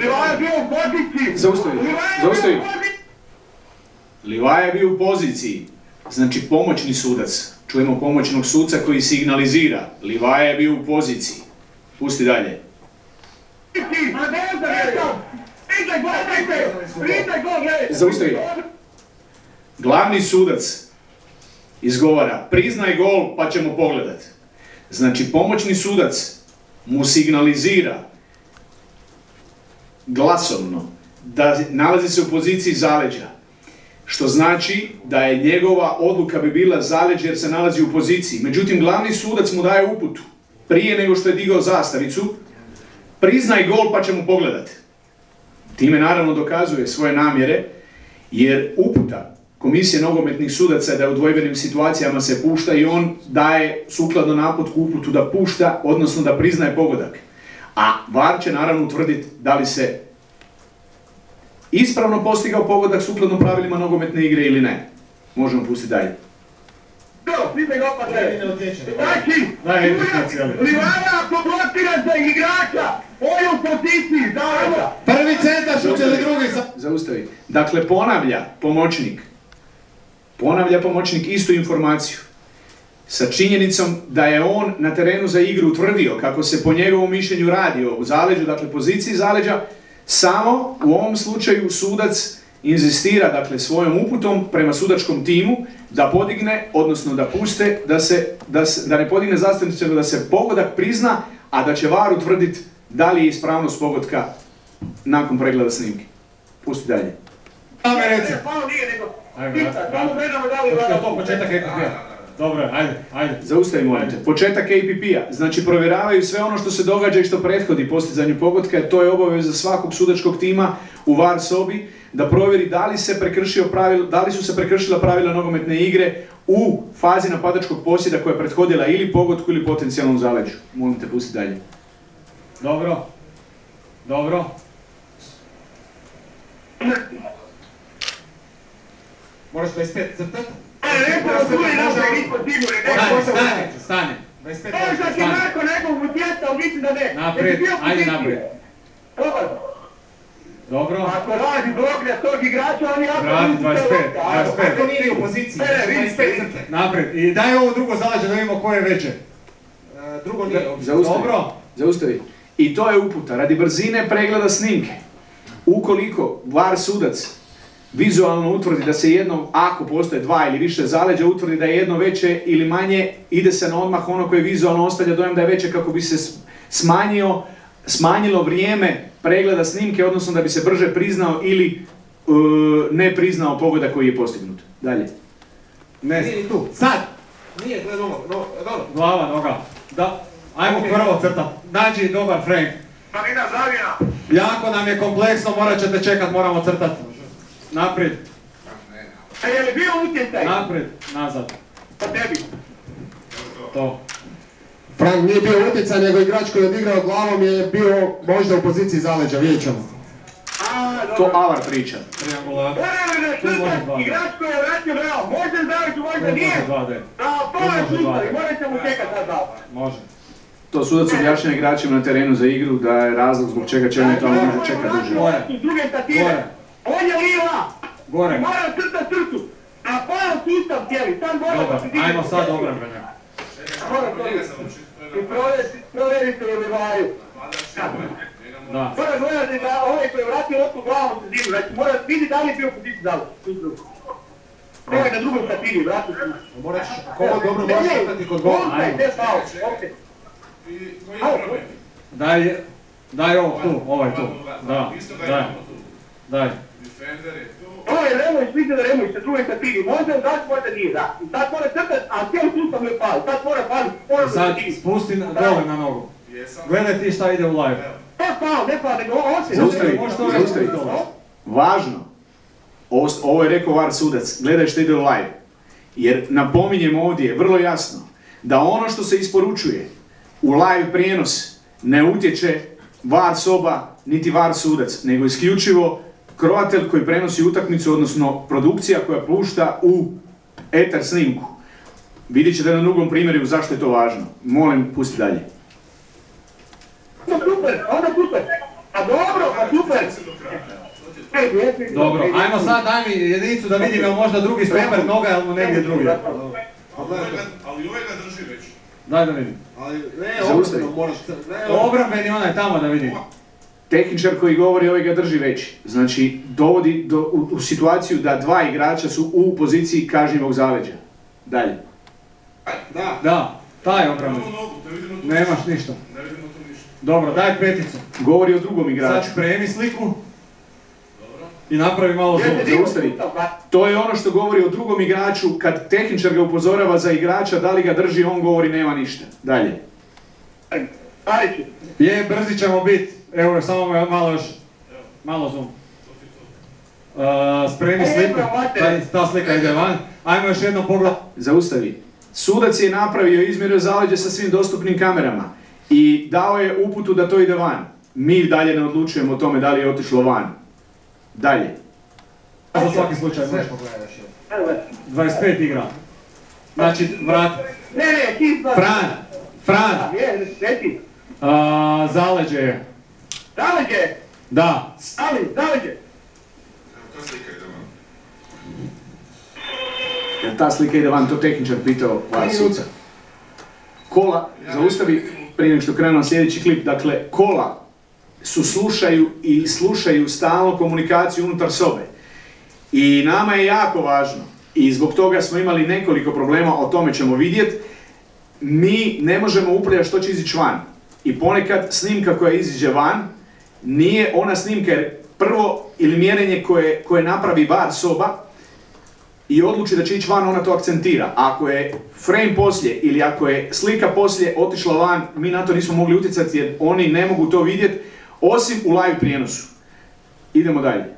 Livaja je bio u poziciji. Zaustavi, zaustavi. bio u poziciji. Livaja je bio u poziciji, znači pomoćni sudac. Čujemo pomoćnog suca koji signalizira. Livaja je bio u poziciji. Pusti dalje. Zaustavi. Glavni sudac izgovara, priznaj gol pa ćemo pogledat. Znači pomoćni sudac mu signalizira glasovno da nalazi se u poziciji zaleđa. Što znači da je njegova odluka bi bila zaleđe jer se nalazi u poziciji. Međutim, glavni sudac mu daje uputu prije nego što je digao zastavicu, priznaj gol pa ćemo pogledat. Time naravno dokazuje svoje namjere, jer uputa Komisije nogometnih sudaca da u dvojbenim situacijama se pušta i on daje sukladno naputku uputu da pušta, odnosno da priznaje pogodak. A VAR će naravno utvrditi da li se ispravno postigao pogodak sukladno pravilima nogometne igre ili ne. Možemo pustiti dalje. Znači, za igrača, on je u poziciji. Prvi centar šuće drugi sa... Zaustavi. Dakle, ponavlja pomoćnik, ponavlja pomoćnik istu informaciju sa činjenicom da je on na terenu za igru utvrdio kako se po njegovom mišljenju radi o zaleđu, dakle poziciji zaleđa, samo u ovom slučaju sudac inzistira dakle svojom uputom prema sudačkom timu da podigne, odnosno da puste, da, se, da, se, da ne podigne zastavnicu, nego da se pogodak prizna, a da će VAR utvrditi da li je ispravnost pogodka nakon pregleda snimke. Pusti dalje. Ame reci. Samo gledamo da li Je Livaja. to početak EPP-a? Dobro, ajde, ajde. Zaustavi molim te. Početak APP-a. Znači provjeravaju sve ono što se događa i što prethodi postizanju pogotka, jer to je obaveza svakog sudačkog tima u VAR sobi da provjeri da li se prekršio pravilo, da li su se prekršila pravila nogometne igre u fazi napadačkog posjeda koja je prethodila ili pogotku ili potencijalnom zaleđu. Molim te, pusti dalje. Dobro. Dobro. Moraš 25 crtat? E, rekao da su i naša ispod sigurne. Stani, stani, stani. 25 Možda ti stani. nakon nekog utjeca, ali mislim da ne. Naprijed, ajde naprijed. Dobar. Dobro. Ako radi bloklja tog igrača, on je jako Vrati, nisu 25, lopta, ajde. 25. Ako nije u poziciji, E, vidi, 25 crte. Naprijed. I daj ovo drugo zaleđe da vidimo koje je veće. E, Drugo nije. Zaustavi. Dobro. Zaustavi. I to je uputa. Radi brzine pregleda snimke. Ukoliko VAR sudac vizualno utvrdi da se jedno, ako postoje dva ili više zaleđa, utvrdi da je jedno veće ili manje, ide se na odmah ono koje vizualno ostavlja dojam da je veće kako bi se smanjio, smanjilo vrijeme pregleda snimke, odnosno da bi se brže priznao ili e, ne priznao pogoda koji je postignut. Dalje. Ne Nije znam. ni tu. Sad. Nije, gledaj ono, no, dobro. Glava, noga. Da. Ajmo prvo crta. Nađi dobar frame. Marina Zavina. Jako nam je kompleksno, morat ćete čekat, moramo crtat. Naprijed, A je li bio utjecaj? naprijed, nazad. Po tebi. To. Frank nije bio utjecaj, nego igrač koji je odigrao glavom je bio možda u poziciji zaleđa, vidjet ćemo. To. Avar priča. Triangular. Može igrač koji je vratio bravo. Možda Zavić, možda nije. Može 2D. A, to je može sustav i morat ćemo čekat sad da. Može. To sudac objašnja igračima na terenu za igru da je razlog zbog čega će eventualno duže čekati duže. Gore. Gore. On je lila. Gore. Mora crta crtu. A pao sustav cijeli. Sam mora Dobar. da se digne. Ajmo sad obrambene. Mora to. I provjerite- u Livaju. Da. Mora gledati da ovaj koji je vratio loptu glavom se dignu. Znači mora vidjeti da li je bio u poziciji zavu. Ovaj na drugom stativi, vrati se. Moraš, ako ovo dobro možeš crtati kod gola. Ajmo. Daj, daj ovo tu, ovaj tu. Da, daj. Daj. Ovo je Remović, mislim da je Remović sa drugoj stativi. Možda je dač, možda nije, da. I sad mora crtati, a cijeli sustav je pao. Sad mora pali, mora I se sad digni. spusti na- dole na nogu. Gledaj ti šta ide u live. Ne pao, ne pao, nego on se... To zaustavi. dole. Važno, ovo, ovo je rekao VAR sudac, gledaj što ide u live. Jer napominjem ovdje vrlo jasno da ono što se isporučuje u live prijenos ne utječe VAR soba niti VAR sudac, nego isključivo kroatelj koji prenosi utakmicu, odnosno produkcija koja pušta u etar snimku. Vidjet ćete na drugom primjeru zašto je to važno. Molim, pusti dalje. Onda super, onda super. A dobro, pa Dobro, ajmo sad daj mi jedinicu da vidim jel možda drugi stoper noga ili mu negdje drugi. A Ali ovaj ga drži već. Daj da vidim. ali ne, moraš, ne, Obrambeni onaj tamo da vidim. Tehničar koji govori ovaj ga drži veći. Znači, dovodi do, u, u situaciju da dva igrača su u poziciji kažnjivog zaleđa. Dalje. Da, Da, taj ne tu Nemaš ništa. Ne vidimo tu ništa. Dobro, daj peticu. Govori o drugom Sad igraču. spremi sliku. I napravi malo zoom. Zaustavi. To je ono što govori o drugom igraču, kad tehničar ga upozorava za igrača, da li ga drži, on govori nema ništa. Dalje. Ajde. Je, brzi ćemo bit. Evo, samo malo još. Malo zoom. Uh, spremi E, sliku. ta slika ide van. Ajmo još jednom pogled. Zaustavi. Sudac je napravio izmjeru zaleđa sa svim dostupnim kamerama i dao je uputu da to ide van. Mi dalje ne odlučujemo o tome da li je otišlo van. Dalje. Za svaki slučaj. možeš. Evo. 25 igra. Znači, vrat. Ne, ne, ti. Fran. Fran. Uh, zaleđe je. Zaleđe, Da. ali, zaleđe. Evo, ta slika ide van. Jer ta slika ide van, to tehničar pitao vas suca. Kola, zaustavi, prije nego što krenu na sljedeći klip, dakle, kola su slušaju i slušaju stalno komunikaciju unutar sobe. I nama je jako važno, i zbog toga smo imali nekoliko problema, o tome ćemo vidjeti, mi ne možemo upljati što će izići van. I ponekad snimka koja iziđe van, nije ona snimka jer prvo ili mjerenje koje, koje napravi bar soba, i odluči da će ići van, ona to akcentira. Ako je frame poslije ili ako je slika poslije otišla van, mi na to nismo mogli utjecati jer oni ne mogu to vidjeti, osim u live prijenosu. Idemo dalje.